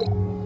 you